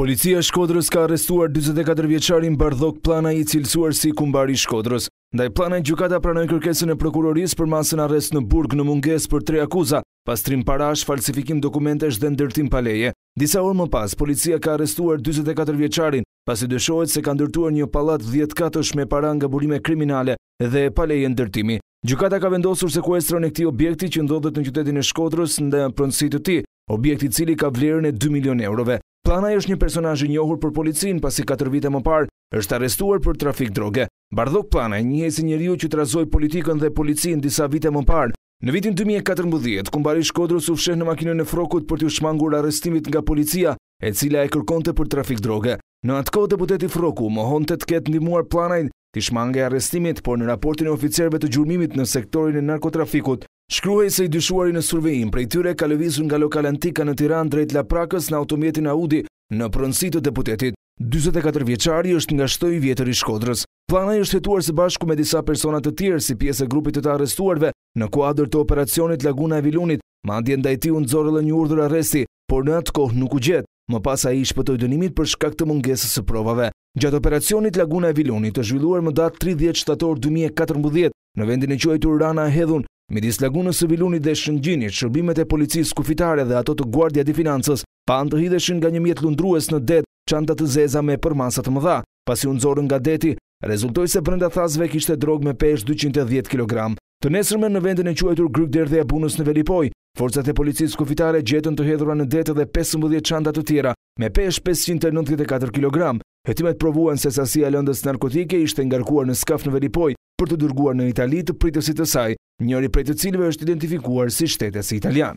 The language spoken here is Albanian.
Policia e Shkodrës ka arrestuar 44 vjeçarin Bardhok Pllanaj i cilësuar si kumbari i Shkodrës. Ndaj Pllanajt gjykata pranoi kërkesën e prokurorisë për masën arrest në burg në mungesë për tre akuza, pastrim parash, falsifikim dokumentesh dhe ndërtim pa leje. Disa orë më pas, policia ka arrestuar 44 vjeçarin, pasi dyshohet se ka ndërtuar një pallat 10 katësh me para nga burime kriminale dhe pa leje ndërtimi. Gjykata ka vendosur sekuestron e këtij objekti që ndodhet në qytetin e Shkodrës në pronësi të tij, objekt i cili ka vlerën e dy milionë eurove. Pllanaj është një personazh i njohur për policinë, pasi katër vite më parë është arrestuar për trafik droge. Bardhok Pllanaj njihet si njeriu që trazoi politikën dhe policinë disa vite më parë. Në vitin dy mijë e katërmbëdhjetë, kumbari i Shkodrës u fsheh në makinën e Frrokut për t'iu shmangur arrestimit nga policia, e cila e kërkonte për trafik droge. Në atë kohë deputeti Frroku mohonte të ketë ndihmuar Pllanajn t'i shmangej arrestimit, por në raportin e oficerëve të gjurmimit në sektorin e narkotrafikut, shkruhej se i dyshuari në survejim prej tyre ka lëvizur nga lokal Antika në Tiranë drejt Laprakës në automjetin Audi në pronësi të deputetit. Dyzet e katër vjeçari është nga Shtoi i Vjetër i Shkodrës. Pllanaj është hetuar së bashku me disa persona të tjerë si pjesë e grupit të të arrestuarve në kuadër të operacionit Laguna e Vilunit, madje ndaj tij u nxor edhe një urdhër arresti, por në atë kohë nuk u gjet. Më pas ai i shpëtoi dënimit për shkak të mungesës së provave. Gjatë operacionit Laguna e Vilunit të zhvilluar më datë 30 shtator 2014, Në vendin e quajtur Rana e Hedhun, midis lagunës së Vilunit dhe Shëngjinit, shërbimet e policisë kufitare dhe ato të Guardia di Financës panë të hidheshin nga një mjet lundrues në det çanta të zeza me përmasa të mëdha. Pasi u nxorën nga deti, rezultoi se brenda thasëve kishte drogë me peshë dyqind e dhjetë kilogramë. Të nesërmen në vendin e quajtur Grykëderdhja e Bunës në Velipojë, forcat e policisë kufitare gjetën të hedhura në det edhe pesëmbëdhjetë çanta të tjera me peshë pesëqind e nëntëdhjetë e katër kilogramë. Hetimet provuan se sasia e lëndës narkotike ishte ngarkuar në skaf në Velipojë, për t'u dërguar në Itali te pritësit e saj, njëri prej të cilëve është identifikuar si shtetas italian.